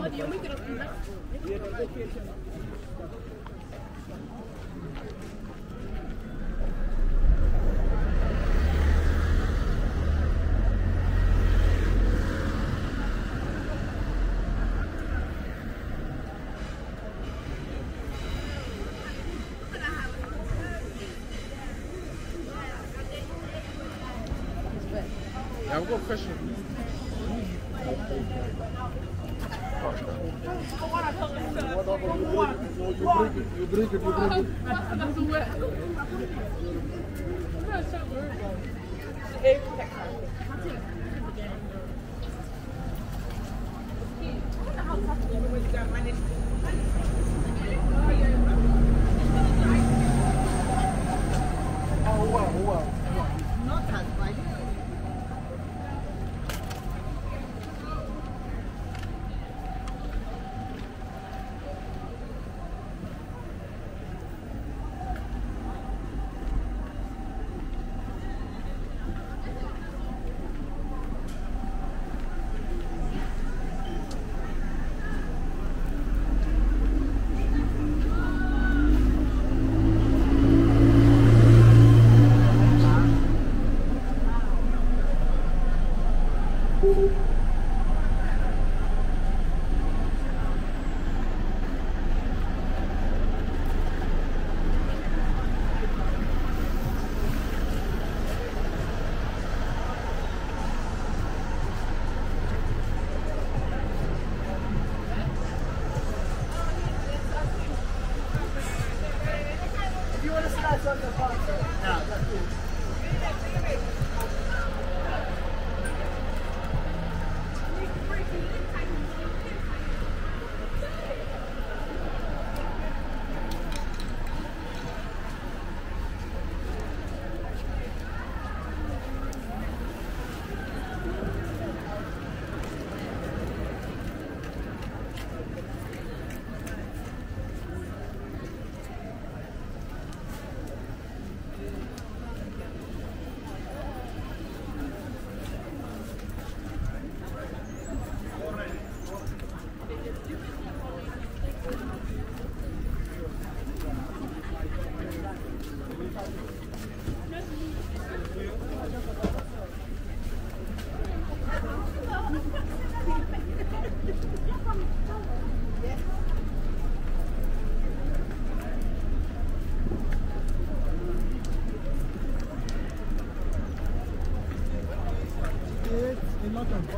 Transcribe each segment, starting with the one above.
Hadi yamuk yapın. I've got a question you. You break it, you break it, you break it. Wet. I'm not so worried about it. It's protector. I don't that managed.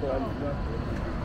过来你们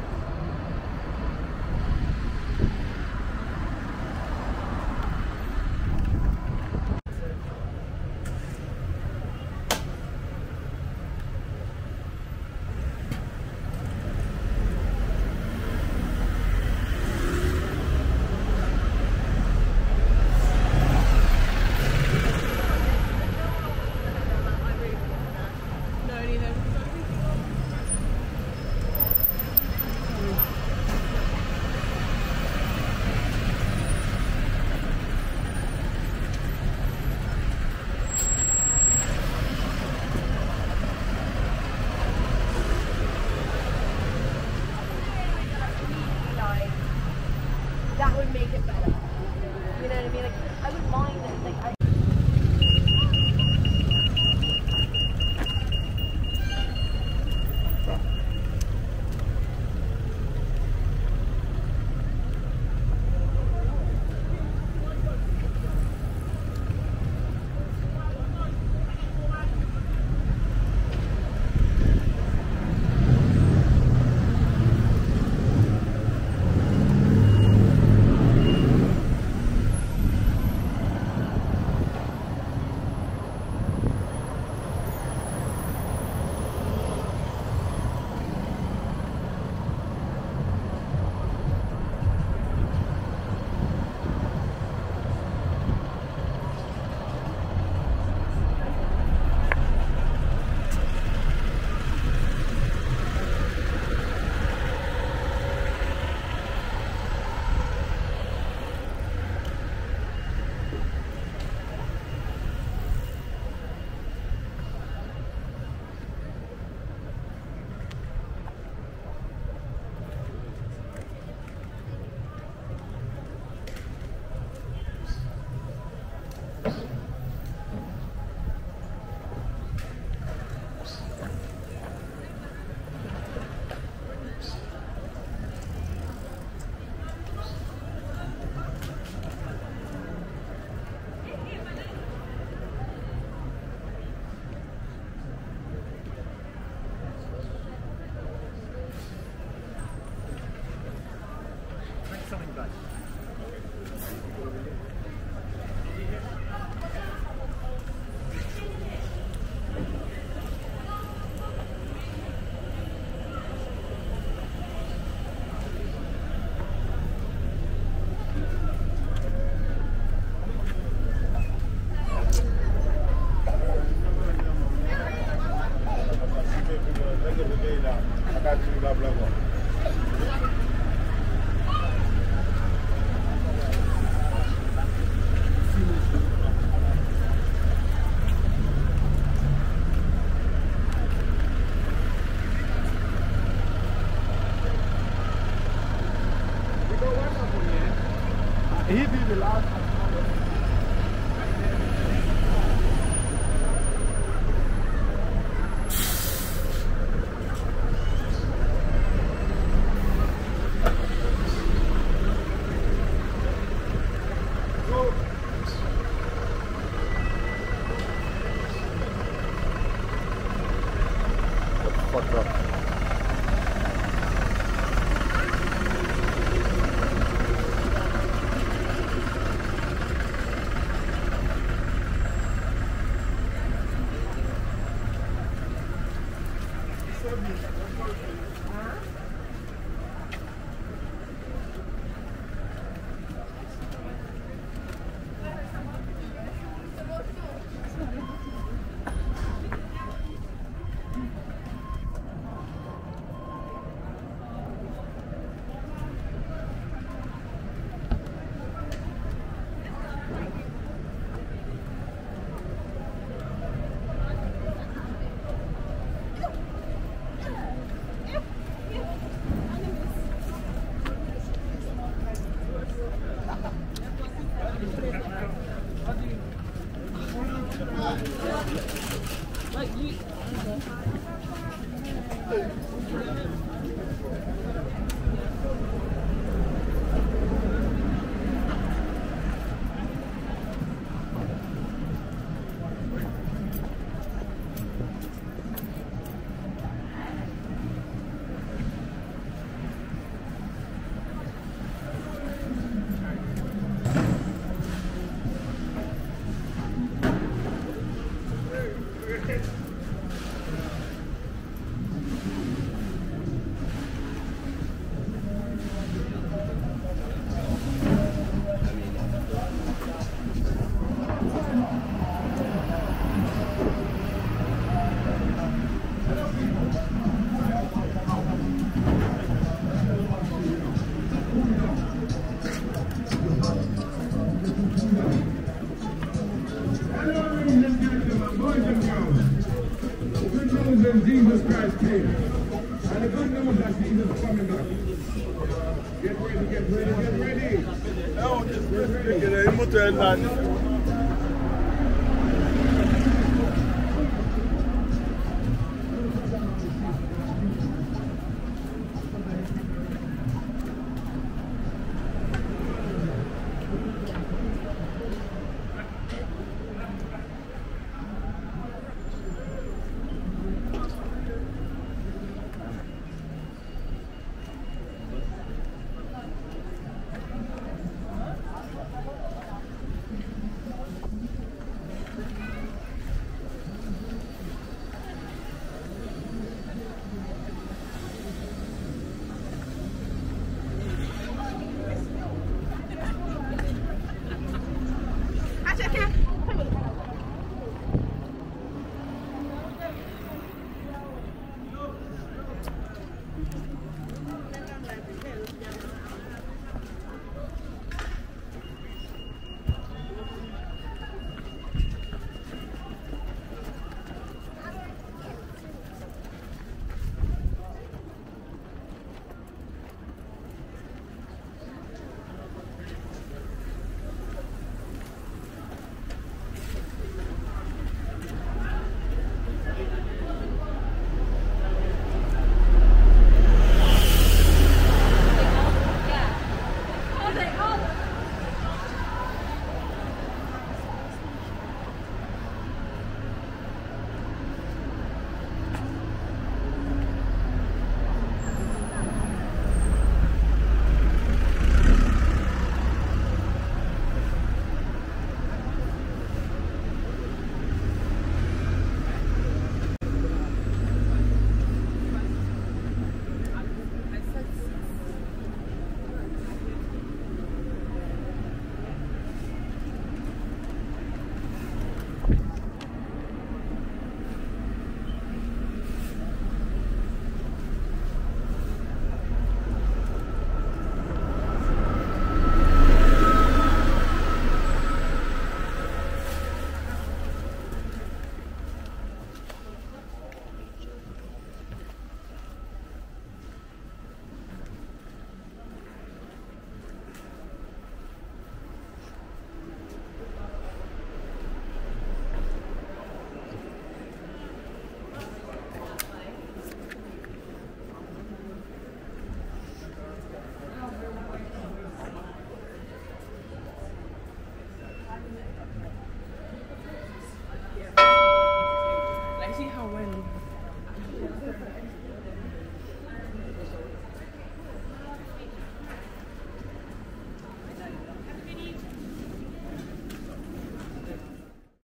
Right. Jesus Christ came. And the good news that Jesus is coming back. Get ready, get ready, get ready. Não, desculpa, ele é muito